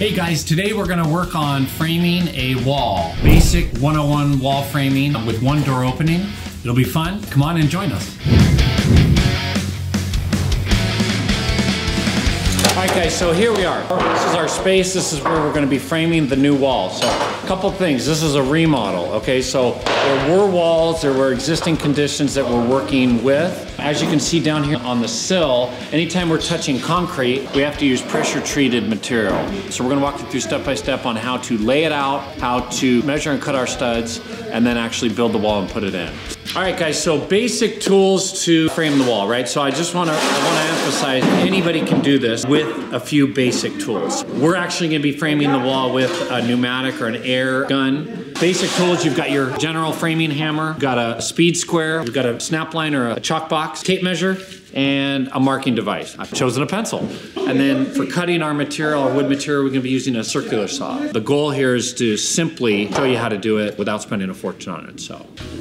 Hey guys, today we're gonna work on framing a wall. Basic 101 wall framing with one door opening. It'll be fun. Come on and join us. Guys, so here we are. This is our space. This is where we're gonna be framing the new wall. So a couple things. This is a remodel, okay? So there were walls, there were existing conditions that we're working with. As you can see down here on the sill, anytime we're touching concrete, we have to use pressure treated material. So we're gonna walk you through step by step on how to lay it out, how to measure and cut our studs, and then actually build the wall and put it in. All right, guys, so basic tools to frame the wall, right? So I just wanna, I wanna emphasize anybody can do this with a few basic tools. We're actually gonna be framing the wall with a pneumatic or an air gun. Basic tools, you've got your general framing hammer, got a speed square, you've got a snap line or a chalk box, tape measure, and a marking device. I've chosen a pencil. And then for cutting our material, our wood material, we're gonna be using a circular saw. The goal here is to simply show you how to do it without spending a fortune on it, so.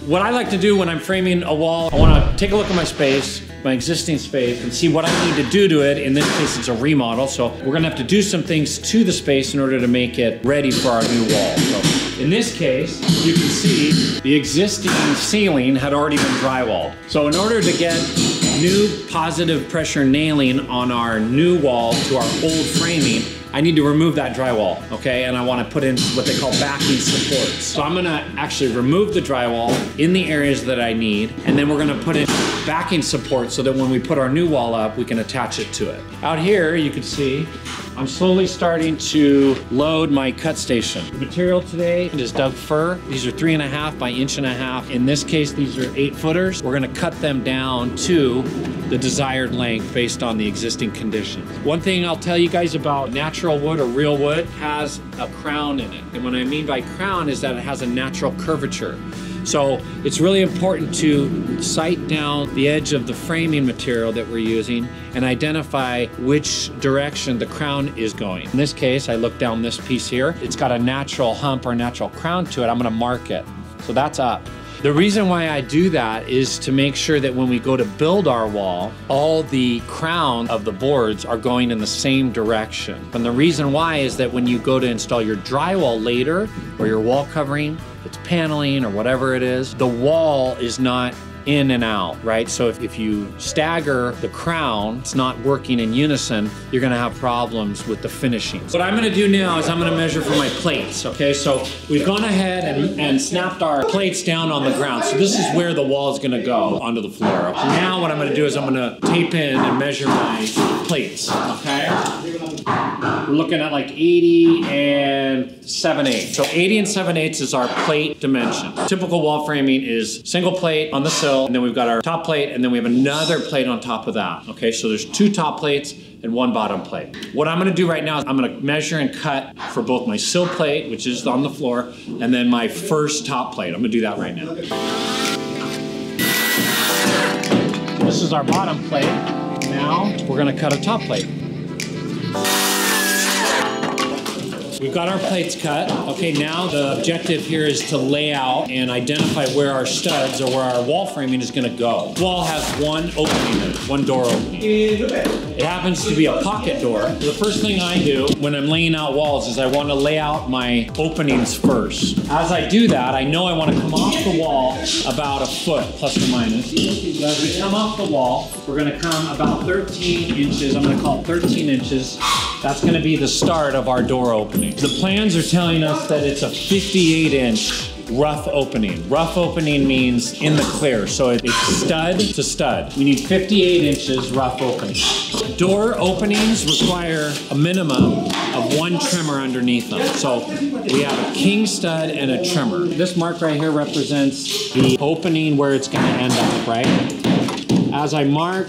What I like to do when I'm framing a wall, I wanna take a look at my space, my existing space, and see what I need to do to it. In this case, it's a remodel, so we're gonna have to do some things to the space in order to make it ready for our new wall. So in this case, you can see the existing ceiling had already been drywalled. So in order to get new positive pressure nailing on our new wall to our old framing, I need to remove that drywall, okay? And I wanna put in what they call backing supports. So I'm gonna actually remove the drywall in the areas that I need, and then we're gonna put in backing support so that when we put our new wall up, we can attach it to it. Out here, you can see, I'm slowly starting to load my cut station. The material today is Doug fir. These are three and a half by inch and a half. In this case, these are eight footers. We're gonna cut them down to the desired length based on the existing conditions. One thing I'll tell you guys about natural wood or real wood has a crown in it. And what I mean by crown is that it has a natural curvature. So it's really important to sight down the edge of the framing material that we're using and identify which direction the crown is going. In this case, I look down this piece here. It's got a natural hump or natural crown to it. I'm gonna mark it. So that's up. The reason why I do that is to make sure that when we go to build our wall, all the crown of the boards are going in the same direction. And the reason why is that when you go to install your drywall later or your wall covering, it's paneling or whatever it is, the wall is not in and out, right? So if, if you stagger the crown, it's not working in unison, you're gonna have problems with the finishing. What I'm gonna do now is I'm gonna measure for my plates, okay? So we've gone ahead and, and snapped our plates down on the ground. So this is where the wall is gonna go onto the floor. Now what I'm gonna do is I'm gonna tape in and measure my plates, okay? We're looking at like 80 and 7 8. So 80 and 7 8 is our plate dimension. Typical wall framing is single plate on the sill, and then we've got our top plate, and then we have another plate on top of that. Okay, so there's two top plates and one bottom plate. What I'm gonna do right now is I'm gonna measure and cut for both my sill plate, which is on the floor, and then my first top plate. I'm gonna do that right now. This is our bottom plate. Now we're gonna cut a top plate. We've got our plates cut. Okay, now the objective here is to lay out and identify where our studs or where our wall framing is gonna go. Wall has one opening in one door opening. It happens to be a pocket door. The first thing I do when I'm laying out walls is I wanna lay out my openings first. As I do that, I know I wanna come off the wall about a foot, plus or minus. As we come off the wall, we're gonna come about 13 inches, I'm gonna call it 13 inches. That's gonna be the start of our door opening. The plans are telling us that it's a 58 inch rough opening. Rough opening means in the clear, so it's stud to stud. We need 58 inches rough opening. Door openings require a minimum of one trimmer underneath them. So we have a king stud and a trimmer. This mark right here represents the opening where it's gonna end up, right? As I mark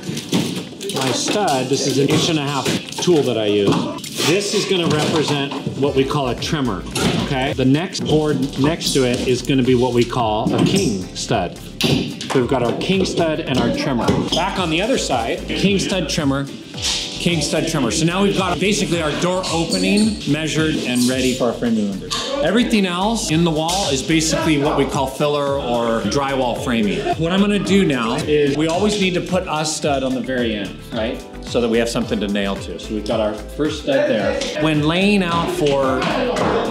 my stud, this is an inch and a half tool that I use. This is gonna represent what we call a trimmer, okay? The next board next to it is gonna be what we call a king stud. So we've got our king stud and our trimmer. Back on the other side, king stud trimmer, king stud trimmer. So now we've got basically our door opening measured and ready for our frame framing members. Everything else in the wall is basically what we call filler or drywall framing. What I'm gonna do now is we always need to put a stud on the very end, right? So that we have something to nail to. So we've got our first stud there. When laying out for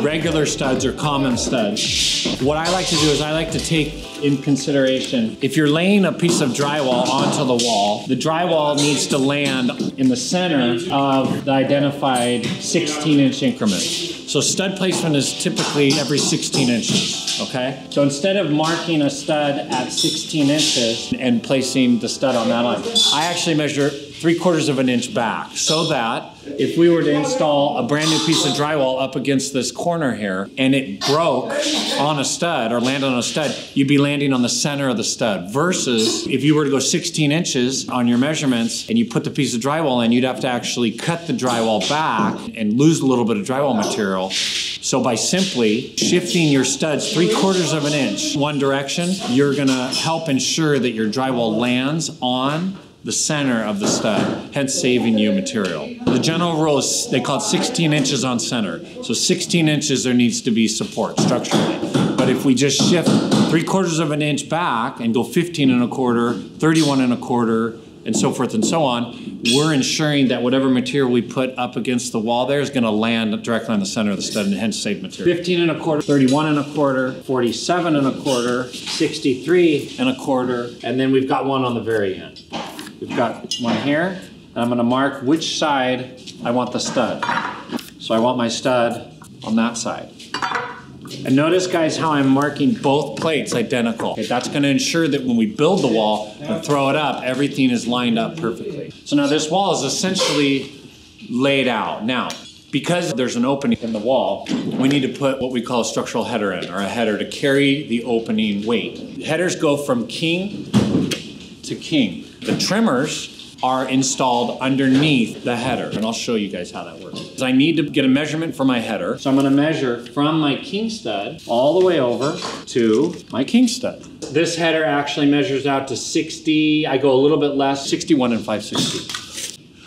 regular studs or common studs, what I like to do is I like to take in consideration. If you're laying a piece of drywall onto the wall, the drywall needs to land in the center of the identified 16 inch increments. So stud placement is typically every 16 inches, okay? So instead of marking a stud at 16 inches and placing the stud on that line, I actually measure three quarters of an inch back so that if we were to install a brand new piece of drywall up against this corner here and it broke on a stud or landed on a stud, you'd be landing on the center of the stud. Versus if you were to go 16 inches on your measurements and you put the piece of drywall in, you'd have to actually cut the drywall back and lose a little bit of drywall material. So by simply shifting your studs three quarters of an inch one direction, you're gonna help ensure that your drywall lands on the center of the stud, hence saving you material. The general rule is they call it 16 inches on center. So 16 inches there needs to be support structurally. But if we just shift three quarters of an inch back and go 15 and a quarter, 31 and a quarter, and so forth and so on, we're ensuring that whatever material we put up against the wall there is going to land directly on the center of the stud and hence save material. 15 and a quarter, 31 and a quarter, 47 and a quarter, 63 and a quarter, and then we've got one on the very end. We've got one here, and I'm gonna mark which side I want the stud. So I want my stud on that side. And notice guys how I'm marking both plates identical. Okay, that's gonna ensure that when we build the wall and throw it up, everything is lined up perfectly. So now this wall is essentially laid out. Now, because there's an opening in the wall, we need to put what we call a structural header in, or a header to carry the opening weight. Headers go from king to king. The trimmers are installed underneath the header, and I'll show you guys how that works. I need to get a measurement for my header, so I'm gonna measure from my king stud all the way over to my king stud. This header actually measures out to 60, I go a little bit less, 61 and 5 sixteenths.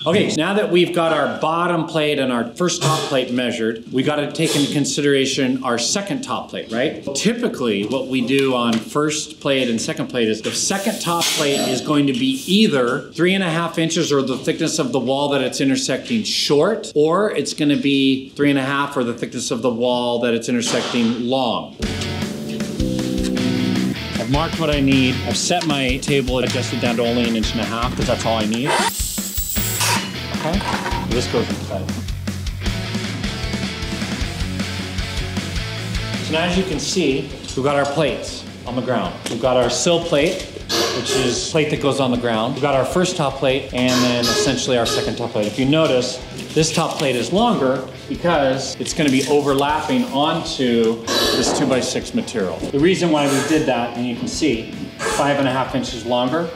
Okay, now that we've got our bottom plate and our first top plate measured, we got to take into consideration our second top plate, right? Typically, what we do on first plate and second plate is the second top plate is going to be either three and a half inches or the thickness of the wall that it's intersecting short, or it's going to be three and a half or the thickness of the wall that it's intersecting long. I've marked what I need. I've set my table adjusted down to only an inch and a half because that's all I need. This goes inside. So now as you can see, we've got our plates on the ground. We've got our sill plate, which is plate that goes on the ground. We've got our first top plate and then essentially our second top plate. If you notice, this top plate is longer because it's gonna be overlapping onto this two by six material. The reason why we did that, and you can see, five and a half inches longer,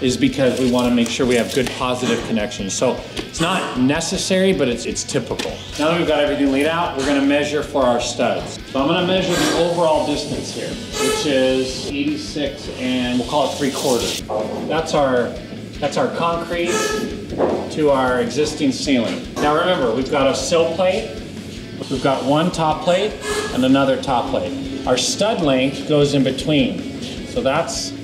is because we want to make sure we have good positive connections. So it's not necessary, but it's, it's typical. Now that we've got everything laid out, we're going to measure for our studs. So I'm going to measure the overall distance here, which is 86 and we'll call it three quarters. That's our, that's our concrete to our existing ceiling. Now remember, we've got a sill plate, we've got one top plate and another top plate. Our stud length goes in between. So that's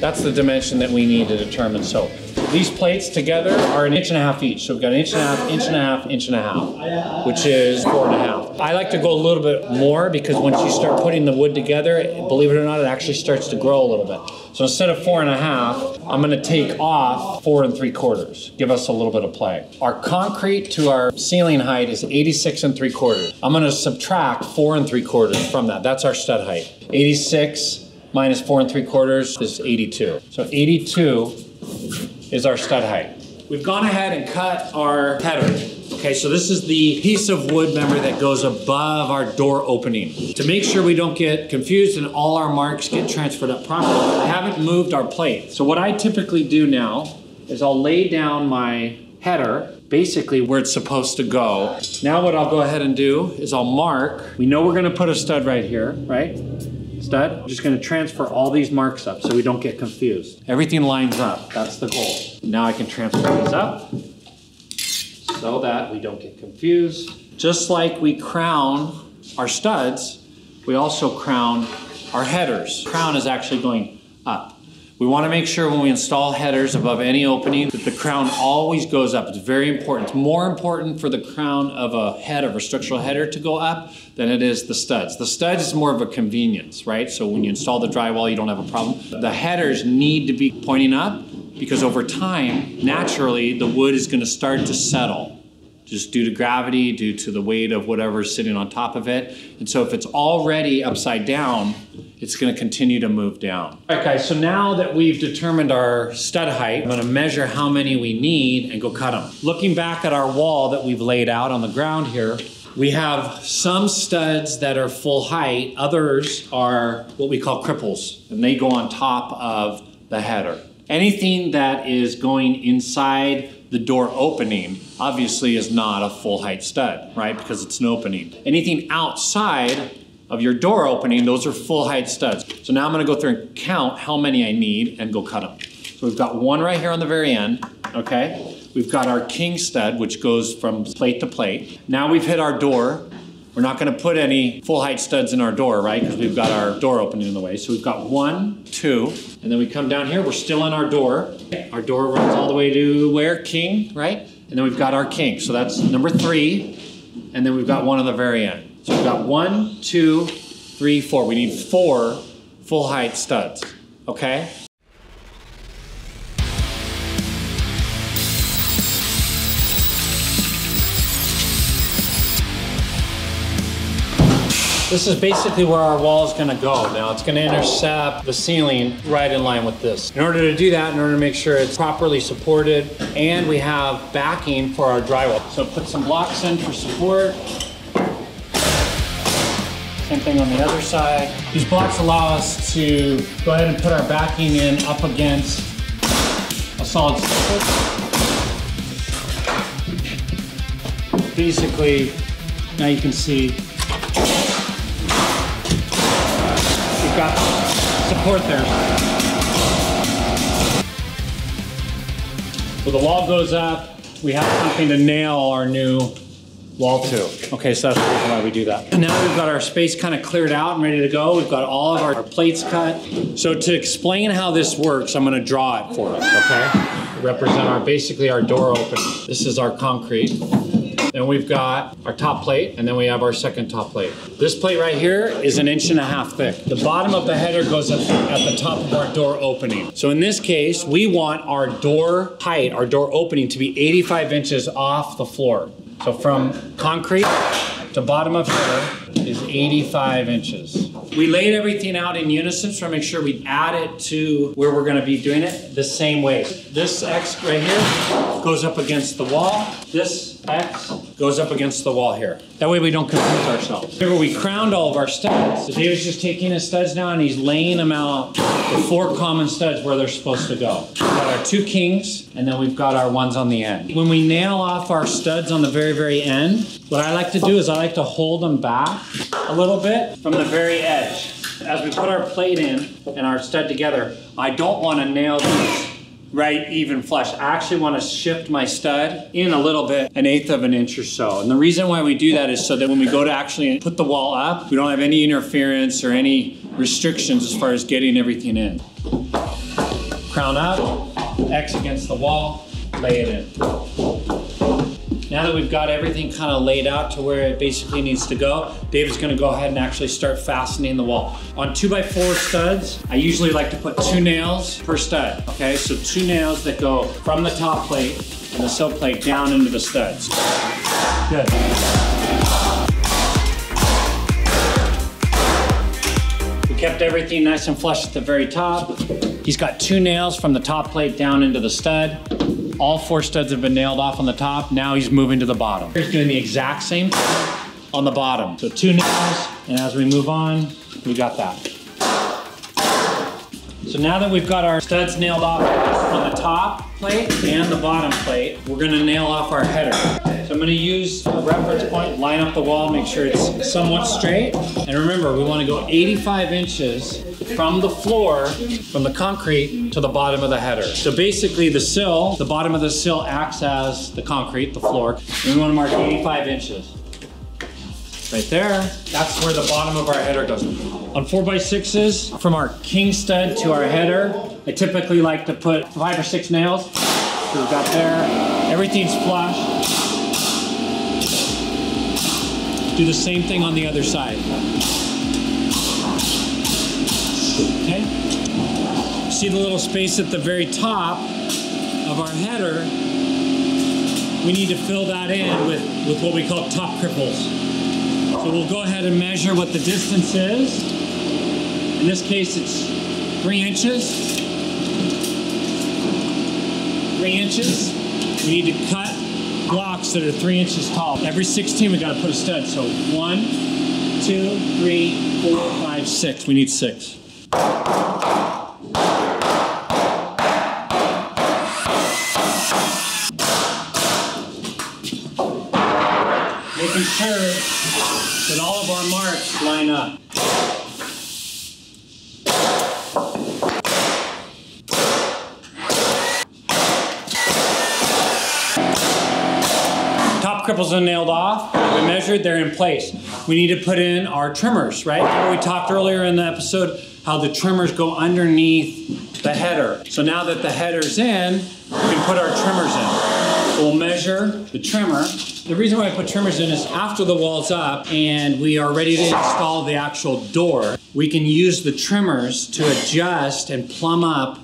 that's the dimension that we need to determine. So these plates together are an inch and a half each. So we've got an inch and a half, inch and a half, inch and a half, which is four and a half. I like to go a little bit more because once you start putting the wood together, believe it or not, it actually starts to grow a little bit. So instead of four and a half, I'm gonna take off four and three quarters. Give us a little bit of play. Our concrete to our ceiling height is 86 and three quarters. I'm gonna subtract four and three quarters from that. That's our stud height. 86 minus four and three quarters is 82. So 82 is our stud height. We've gone ahead and cut our header. Okay, so this is the piece of wood member that goes above our door opening. To make sure we don't get confused and all our marks get transferred up properly, I haven't moved our plate. So what I typically do now is I'll lay down my header basically where it's supposed to go. Now what I'll go ahead and do is I'll mark, we know we're gonna put a stud right here, right? Stud, I'm just gonna transfer all these marks up so we don't get confused. Everything lines up, that's the goal. Now I can transfer these up so that we don't get confused. Just like we crown our studs, we also crown our headers. Crown is actually going up. We want to make sure when we install headers above any opening that the crown always goes up. It's very important. It's more important for the crown of a head of a structural header to go up than it is the studs. The studs is more of a convenience, right? So when you install the drywall, you don't have a problem. The headers need to be pointing up because over time, naturally, the wood is going to start to settle just due to gravity, due to the weight of whatever's sitting on top of it. And so if it's already upside down, it's gonna continue to move down. All right guys, so now that we've determined our stud height, I'm gonna measure how many we need and go cut them. Looking back at our wall that we've laid out on the ground here, we have some studs that are full height, others are what we call cripples, and they go on top of the header. Anything that is going inside the door opening obviously is not a full height stud, right? Because it's an opening. Anything outside of your door opening, those are full height studs. So now I'm gonna go through and count how many I need and go cut them. So we've got one right here on the very end, okay? We've got our king stud, which goes from plate to plate. Now we've hit our door. We're not gonna put any full height studs in our door, right? Because we've got our door opening in the way. So we've got one, two, and then we come down here, we're still in our door. Our door runs all the way to where? King, right? And then we've got our king. So that's number three. And then we've got one on the very end. So we've got one, two, three, four. We need four full height studs, okay? This is basically where our wall is gonna go. Now it's gonna intercept the ceiling right in line with this. In order to do that, in order to make sure it's properly supported, and we have backing for our drywall. So put some blocks in for support. Same thing on the other side. These blocks allow us to go ahead and put our backing in up against a solid surface. Basically, now you can see you've got support there. So the wall goes up, we have something to nail our new wall to. Okay, so that's the reason why we do that. And now we've got our space kind of cleared out and ready to go. We've got all of our, plates cut. So to explain how this works, I'm gonna draw it for us, okay? Represent our, basically our door open. This is our concrete. Then we've got our top plate, and then we have our second top plate. This plate right here is an inch and a half thick. The bottom of the header goes at the top of our door opening. So in this case, we want our door height, our door opening to be 85 inches off the floor. So from concrete to bottom of header is 85 inches. We laid everything out in unison so make sure we add it to where we're gonna be doing it the same way. This X right here goes up against the wall. This X goes up against the wall here. That way we don't confuse ourselves. Remember we crowned all of our studs. So David's just taking his studs down and he's laying them out, the four common studs where they're supposed to go. We've got our two kings and then we've got our ones on the end. When we nail off our studs on the very, very end, what I like to do is I like to hold them back a little bit from the very edge. As we put our plate in and our stud together, I don't want to nail these right even flush. I actually want to shift my stud in a little bit, an eighth of an inch or so. And the reason why we do that is so that when we go to actually put the wall up, we don't have any interference or any restrictions as far as getting everything in. Crown up, X against the wall, lay it in. Now that we've got everything kind of laid out to where it basically needs to go, David's gonna go ahead and actually start fastening the wall. On two by four studs, I usually like to put two nails per stud, okay? So two nails that go from the top plate and the sill plate down into the studs. Good. We kept everything nice and flush at the very top. He's got two nails from the top plate down into the stud. All four studs have been nailed off on the top. Now he's moving to the bottom. He's doing the exact same thing on the bottom. So two nails, and as we move on, we got that. So now that we've got our studs nailed off on the top plate and the bottom plate, we're gonna nail off our header. So I'm gonna use a reference point, line up the wall, make sure it's somewhat straight. And remember, we wanna go 85 inches from the floor, from the concrete to the bottom of the header. So basically the sill, the bottom of the sill acts as the concrete, the floor, and we wanna mark 85 inches. right there. That's where the bottom of our header goes. On 4x6s, from our king stud to our header, I typically like to put five or six nails. So we've got there, everything's flush. Do the same thing on the other side. Okay? See the little space at the very top of our header? We need to fill that in with, with what we call top cripples. So we'll go ahead and measure what the distance is. In this case, it's three inches. Three inches. We need to cut blocks that are three inches tall. Every 16, we gotta put a stud. So one, two, three, four, five, six. We need six. Making sure that all of our marks line up. Top cripples are nailed off. We measured, they're in place. We need to put in our trimmers, right? We talked earlier in the episode how the trimmers go underneath the header. So now that the header's in, we can put our trimmers in. We'll measure the trimmer. The reason why I put trimmers in is after the wall's up and we are ready to install the actual door, we can use the trimmers to adjust and plumb up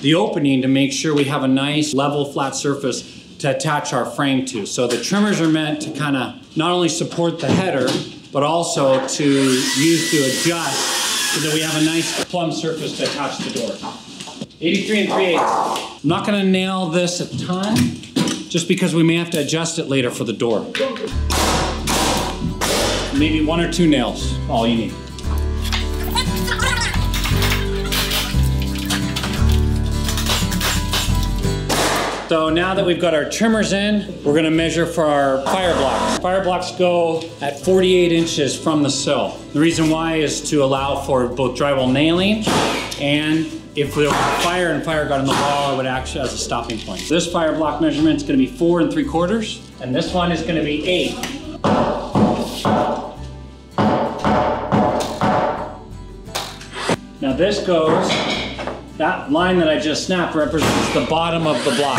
the opening to make sure we have a nice level flat surface to attach our frame to. So the trimmers are meant to kind of not only support the header, but also to use to adjust so that we have a nice plumb surface to attach the door. 83 and 3 8 I'm not gonna nail this a ton, just because we may have to adjust it later for the door. Maybe one or two nails, all you need. So now that we've got our trimmers in, we're gonna measure for our fire blocks. Fire blocks go at 48 inches from the sill. The reason why is to allow for both drywall nailing and if there was a fire and fire got in the wall, it would act as a stopping point. This fire block measurement is gonna be four and three quarters, and this one is gonna be eight. Now this goes that line that I just snapped represents the bottom of the block.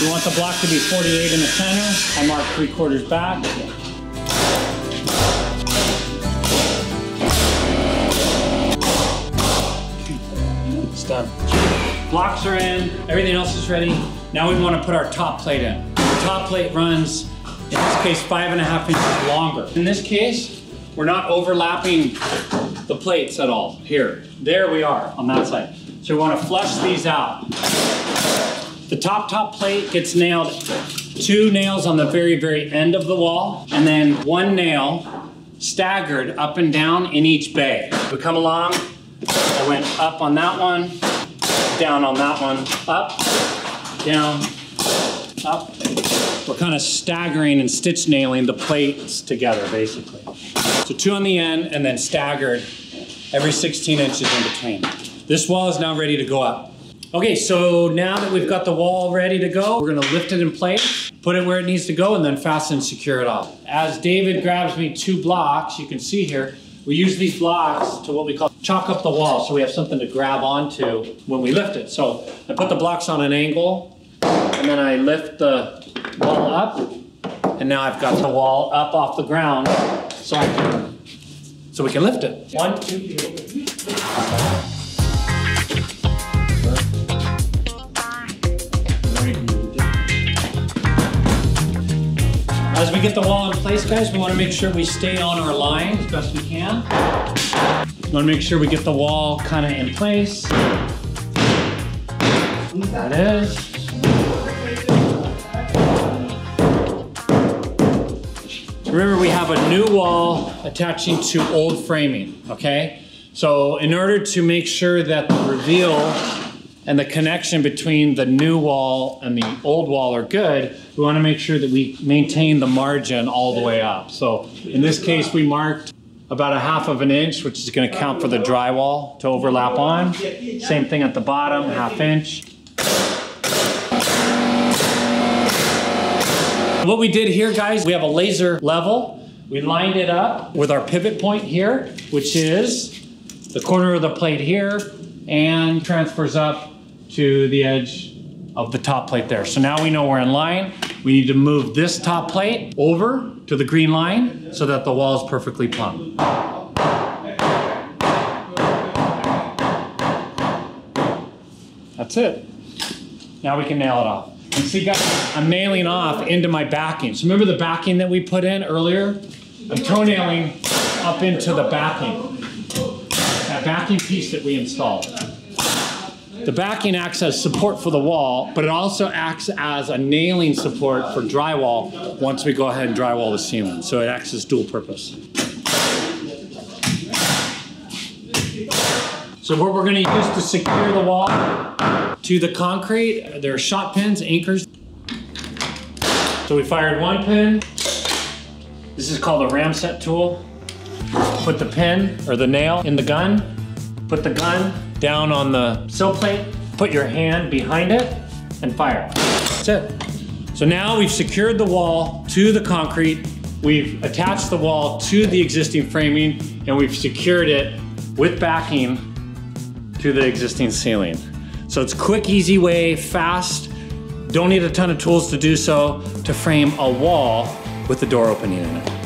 You want the block to be 48 in the center. I mark three quarters back. It's done. Blocks are in, everything else is ready. Now we want to put our top plate in. The top plate runs, in this case, five and a half inches longer. In this case, we're not overlapping the plates at all. Here, there we are on that side. So we want to flush these out. The top top plate gets nailed, two nails on the very, very end of the wall, and then one nail staggered up and down in each bay. We come along, I went up on that one, down on that one, up, down, up. We're kind of staggering and stitch nailing the plates together, basically. So two on the end and then staggered every 16 inches in between. This wall is now ready to go up. Okay, so now that we've got the wall ready to go, we're gonna lift it in place, put it where it needs to go, and then fasten and secure it off. As David grabs me two blocks, you can see here, we use these blocks to what we call chalk up the wall, so we have something to grab onto when we lift it. So I put the blocks on an angle, and then I lift the wall up, and now I've got the wall up off the ground, so I can, so we can lift it. One, two, three. As we get the wall in place, guys, we want to make sure we stay on our line as best we can. We want to make sure we get the wall kind of in place. It is. Remember, we have a new wall attaching to old framing, okay? So in order to make sure that the reveal and the connection between the new wall and the old wall are good, we want to make sure that we maintain the margin all the way up. So in this case, we marked about a half of an inch, which is going to count for the drywall to overlap on. Same thing at the bottom, half inch. What we did here, guys, we have a laser level We lined it up with our pivot point here, which is the corner of the plate here, and transfers up to the edge of the top plate there. So now we know we're in line. We need to move this top plate over to the green line so that the wall is perfectly plumb. That's it. Now we can nail it off. And see guys, I'm nailing off into my backing. So remember the backing that we put in earlier? I'm toenailing up into the backing. That backing piece that we installed. The backing acts as support for the wall, but it also acts as a nailing support for drywall once we go ahead and drywall the ceiling. So it acts as dual purpose. So what we're gonna use to secure the wall to the concrete, there are shot pins, anchors. So we fired one pin. This is called a ramset tool. Put the pin or the nail in the gun, put the gun down on the sill plate, put your hand behind it, and fire. That's it. So now we've secured the wall to the concrete, we've attached the wall to the existing framing, and we've secured it with backing the existing ceiling. So it's quick, easy way, fast, don't need a ton of tools to do so, to frame a wall with the door opening in it.